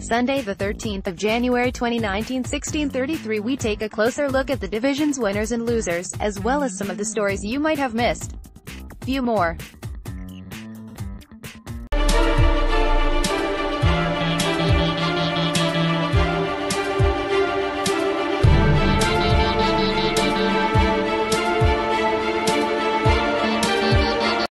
Sunday, the 13th of January 2019, 1633 we take a closer look at the division's winners and losers, as well as some of the stories you might have missed. View more.